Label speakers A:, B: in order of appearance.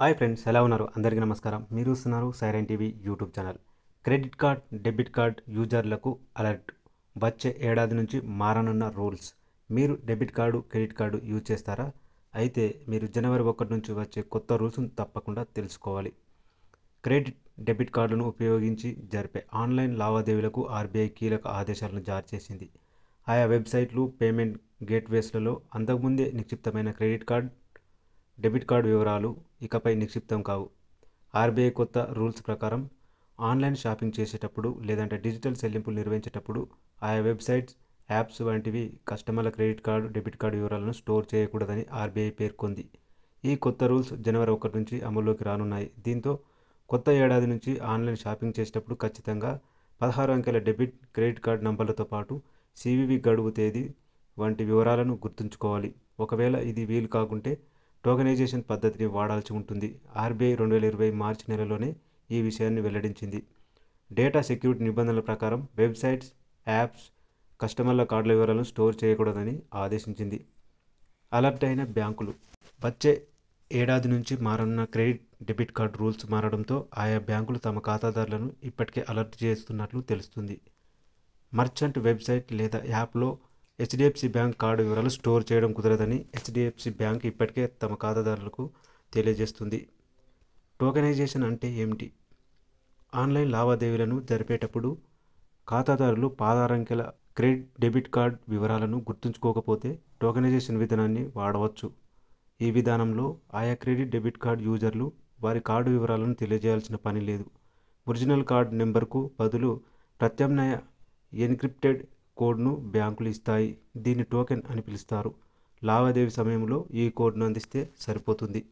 A: Hi friends ఎలా ఉన్నారు? అందరికీ నమస్కారం. మీరు చూస్తున్నారు siren TV YouTube channel. Credit card debit card యూజర్లకు alert. వచ్చే ఏడాది నుంచి మారనున్న రూల్స్. మీరు debit card credit card use చేస్తారా? అయితే మీరు జనవరి ఒకటి నుంచి వచ్చే కొత్త రూల్స్ను తప్పకుండా తెలుసుకోవాలి. క్రెడిట్ డెబిట్ కార్డును ఉపయోగించి జరిపే ఆన్లైన్ లావాదేవీలకు ఆర్బీఐ కీలక ఆదేశాలను జారీ చేసింది. ఆయా వెబ్సైట్లు పేమెంట్ గేట్వేస్లలో అంతకుముందే నిక్షిప్తమైన క్రెడిట్ కార్డ్ డెబిట్ కార్డు వివరాలు ఇకపై నిక్షిప్తం కావు. ఆర్బీఐ కొత్త రూల్స్ ప్రకారం ఆన్లైన్ షాపింగ్ చేసేటప్పుడు లేదంటే డిజిటల్ చెల్లింపులు నిర్వహించేటప్పుడు ఆయా వెబ్సైట్స్ యాప్స్ వంటివి కస్టమర్ల క్రెడిట్ కార్డు డెబిట్ కార్డు వివరాలను స్టోర్ చేయకూడదని ఆర్బీఐ పేర్కొంది. ఈ కొత్త రూల్స్ జనవరి ఒకటి నుంచి అమల్లోకి రానున్నాయి. దీంతో కొత్త ఏడాది నుంచి ఆన్లైన్ షాపింగ్ చేసేటప్పుడు ఖచ్చితంగా పదహారు అంకెల డెబిట్ క్రెడిట్ కార్డ్ నంబర్లతో పాటు సివివి గడువు తేదీ వంటి వివరాలను గుర్తుంచుకోవాలి. ఒకవేళ ఇది వీలు కాకుంటే టోకనైజేషన్ పద్ధతిని వాడాల్సి ఉంటుంది. ఆర్బీఐ రెండు వేల ఇరవై మార్చి నెలలోనే ఈ విషయాన్ని వెల్లడించింది. డేటా సెక్యూరిటీ నిబంధనల ప్రకారం వెబ్సైట్స్ యాప్స్ కస్టమర్ల కార్డుల వివరాలను స్టోర్ చేయకూడదని ఆదేశించింది. అలర్ట్ అయిన బ్యాంకులు. వచ్చే ఏడాది నుంచి మారనున్న క్రెడిట్ డెబిట్ కార్డ్ రూల్స్ మారడంతో ఆయా బ్యాంకులు తమ ఖాతాదారులను ఇప్పటికే అలర్ట్ చేస్తున్నట్లు తెలుస్తుంది. మర్చెంట్ వెబ్సైట్ లేదా యాప్లో హెచ్డిఎఫ్సి బ్యాంక్ కార్డు వివరాలు స్టోర్ చేయడం కుదరదని హెచ్డిఎఫ్సి బ్యాంక్ ఇప్పటికే తమ ఖాతాదారులకు తెలియజేస్తుంది. టోకెనైజేషన్ అంటే ఏమిటి? ఆన్లైన్ లావాదేవీలను జరిపేటప్పుడు ఖాతాదారులు పాదారంకెల క్రెడిట్ డెబిట్ కార్డ్ వివరాలను గుర్తుంచుకోకపోతే టోకెనైజేషన్ విధానాన్ని వాడవచ్చు. ఈ విధానంలో ఆయా క్రెడిట్ డెబిట్ కార్డ్ యూజర్లు వారి కార్డు వివరాలను తెలియజేయాల్సిన పని లేదు. ఒరిజినల్ కార్డ్ నెంబర్కు బదులు ప్రత్యామ్నాయ ఎన్క్రిప్టెడ్ కోడ్ను బ్యాంకులు ఇస్తాయి. దీన్ని టోకెన్ అని పిలుస్తారు. లావాదేవీ సమయంలో ఈ కోడ్ను అందిస్తే సరిపోతుంది.